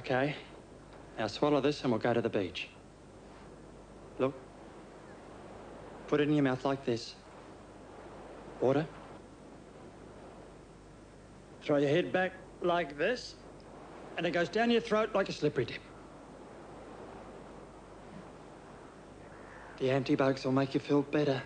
Okay. Now swallow this and we'll go to the beach. Look. Put it in your mouth like this. Water. Throw your head back like this. And it goes down your throat like a slippery dip. The antibugs will make you feel better.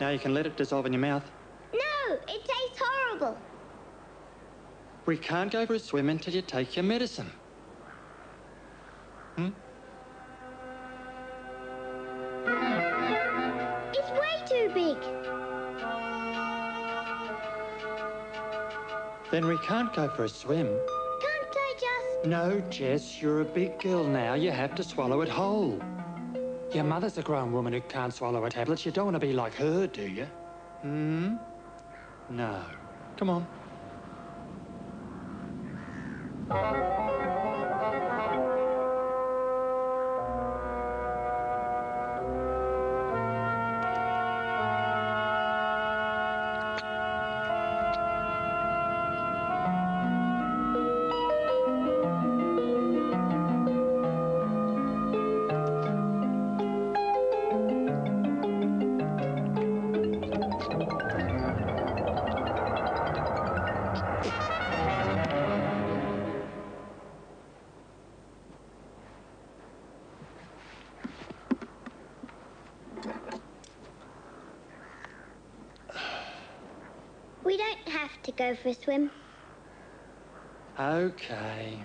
Now you can let it dissolve in your mouth. No, it tastes horrible. We can't go for a swim until you take your medicine. Hmm? It's way too big. Then we can't go for a swim. Can't I just... No, Jess, you're a big girl now. You have to swallow it whole. Your mother's a grown woman who can't swallow a tablet. You don't want to be like her, do you? Hmm? No. Come on. have to go for a swim. Okay.